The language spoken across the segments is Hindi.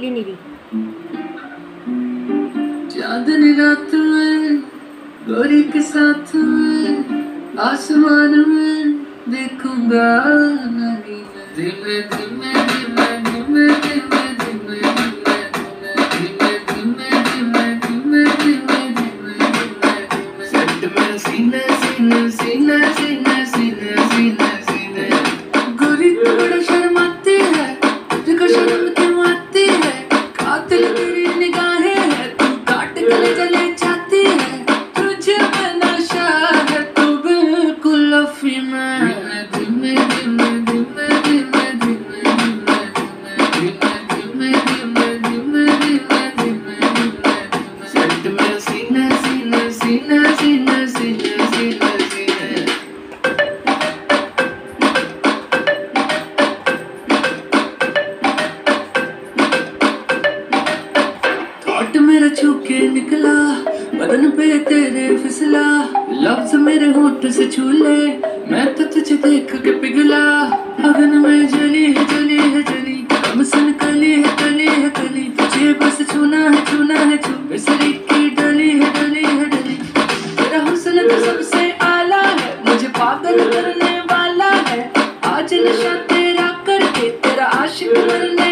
नहीं रही चांदनी रात में गोरी के साथ में आसमान में देखूँगा नहीं मैं धीमे धीमे धीमे धीमे धीमे धीमे धीमे धीमे धीमे धीमे धीमे धीमे धीमे सेट में सीने सीने सीने सीने চলে চলে निकला, बदन पे तेरे फिसला। लफ्ज मेरे होठ से छूले, मैं तो तुझे देख के पिघला। अगन में जली है जली है, जली। कम सन कली है कली है, कली। तुझे बस छूना है छूना है छू बिसरी की डली है डली है, डली। तेरा हुस्न तो सबसे आला है, मुझे पागल करने वाला है। आज नशा तेरा करके, तेरा आशिक बनने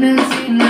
pregnancy